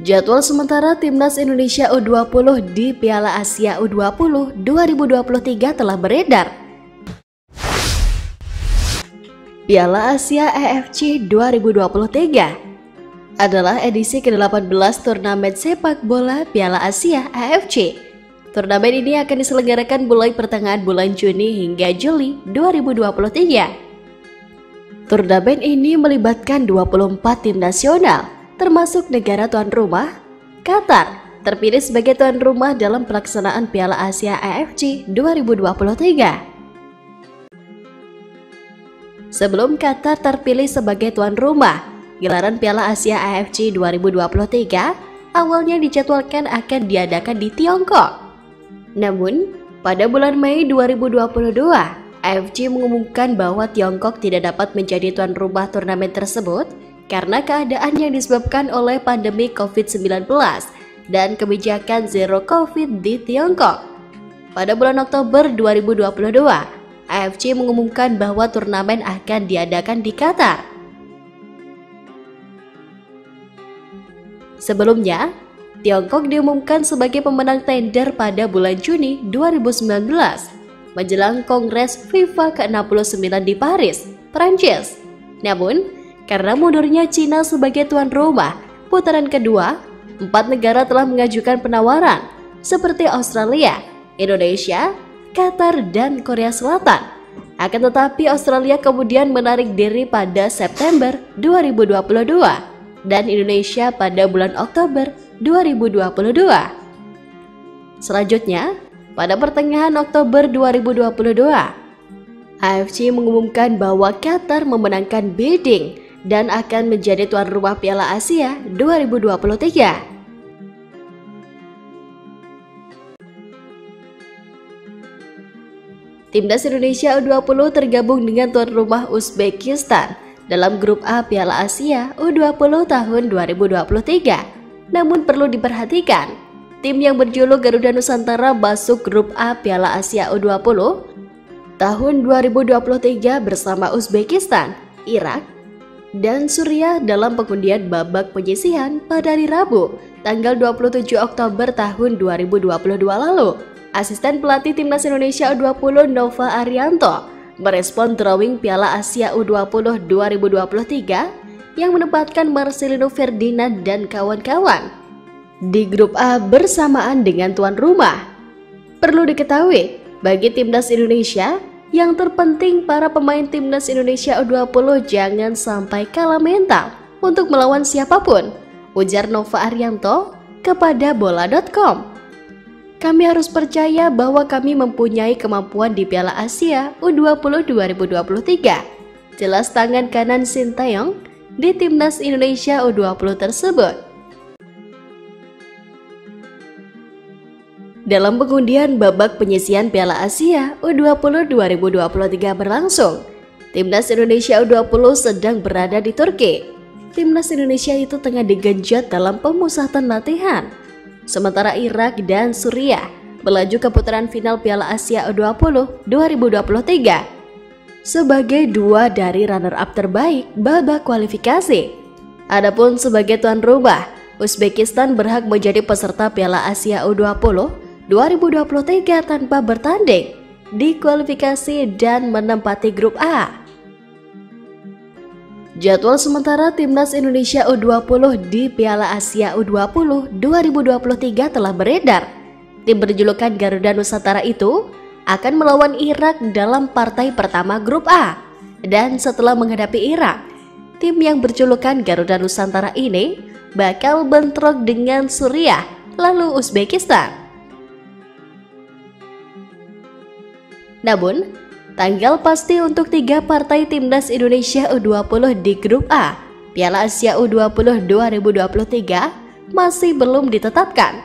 Jadwal sementara Timnas Indonesia U20 di Piala Asia U20 2023 telah beredar. Piala Asia AFC 2023 adalah edisi ke-18 turnamen sepak bola Piala Asia AFC. Turnamen ini akan diselenggarakan mulai pertengahan bulan Juni hingga Juli 2023. Turnamen ini melibatkan 24 tim nasional termasuk negara tuan rumah, Qatar, terpilih sebagai tuan rumah dalam pelaksanaan Piala Asia AFC 2023. Sebelum Qatar terpilih sebagai tuan rumah, gelaran Piala Asia AFC 2023 awalnya dijadwalkan akan diadakan di Tiongkok. Namun, pada bulan Mei 2022, AFC mengumumkan bahwa Tiongkok tidak dapat menjadi tuan rumah turnamen tersebut karena keadaan yang disebabkan oleh pandemi COVID-19 dan kebijakan zero COVID di Tiongkok. Pada bulan Oktober 2022, AFC mengumumkan bahwa turnamen akan diadakan di Qatar. Sebelumnya, Tiongkok diumumkan sebagai pemenang tender pada bulan Juni 2019 menjelang Kongres FIFA ke-69 di Paris, Prancis. Namun, karena mundurnya Cina sebagai tuan rumah, putaran kedua, empat negara telah mengajukan penawaran seperti Australia, Indonesia, Qatar, dan Korea Selatan. Akan tetapi Australia kemudian menarik diri pada September 2022 dan Indonesia pada bulan Oktober 2022. Selanjutnya, pada pertengahan Oktober 2022, AFC mengumumkan bahwa Qatar memenangkan bidding dan akan menjadi tuan rumah Piala Asia 2023. Timnas Indonesia U20 tergabung dengan tuan rumah Uzbekistan dalam grup A Piala Asia U20 tahun 2023. Namun perlu diperhatikan, tim yang berjuluk Garuda Nusantara masuk grup A Piala Asia U20 tahun 2023 bersama Uzbekistan, Irak, dan Surya dalam pengundian babak penyisihan pada hari Rabu, tanggal 27 Oktober tahun 2022 lalu. Asisten pelatih Timnas Indonesia U20 Nova Arianto merespon drawing Piala Asia U20 2023 yang menempatkan Marcelino Ferdinand dan kawan-kawan di grup A bersamaan dengan tuan rumah. Perlu diketahui, bagi Timnas Indonesia, yang terpenting para pemain timnas Indonesia U20 jangan sampai kalah mental untuk melawan siapa pun, ujar Nova Arianto kepada bola.com. Kami harus percaya bahwa kami mempunyai kemampuan di Piala Asia U20 2023. Jelas tangan kanan Sintayong di timnas Indonesia U20 tersebut. Dalam pengundian babak penyisian Piala Asia U20 2023 berlangsung, Timnas Indonesia U20 sedang berada di Turki. Timnas Indonesia itu tengah digenjot dalam pemusatan latihan. Sementara Irak dan Suriah melaju ke putaran final Piala Asia U20 2023 sebagai dua dari runner-up terbaik babak kualifikasi. Adapun sebagai tuan rumah, Uzbekistan berhak menjadi peserta Piala Asia U20 2023 tanpa bertanding di kualifikasi dan menempati grup A. Jadwal sementara Timnas Indonesia U20 di Piala Asia U20 2023 telah beredar. Tim berjulukan Garuda Nusantara itu akan melawan Irak dalam partai pertama grup A. Dan setelah menghadapi Irak, tim yang berjulukan Garuda Nusantara ini bakal bentrok dengan Suriah lalu Uzbekistan. Namun, tanggal pasti untuk tiga partai timnas Indonesia U20 di grup A Piala Asia U20 2023 masih belum ditetapkan.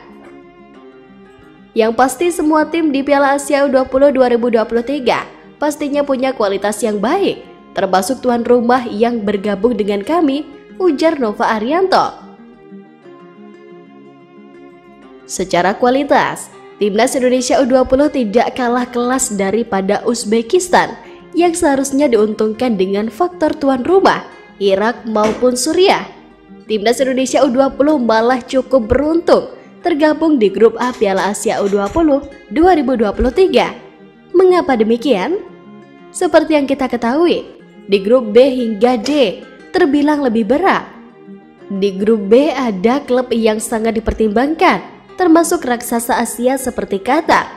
Yang pasti semua tim di Piala Asia U20 2023 pastinya punya kualitas yang baik, termasuk tuan rumah yang bergabung dengan kami, ujar Nova Arianto. Secara kualitas, Timnas Indonesia U20 tidak kalah kelas daripada Uzbekistan yang seharusnya diuntungkan dengan faktor tuan rumah, Irak maupun Suriah. Timnas Indonesia U20 malah cukup beruntung tergabung di grup A Piala Asia U20 2023. Mengapa demikian? Seperti yang kita ketahui, di grup B hingga D terbilang lebih berat. Di grup B ada klub yang sangat dipertimbangkan, termasuk raksasa Asia seperti Qatar,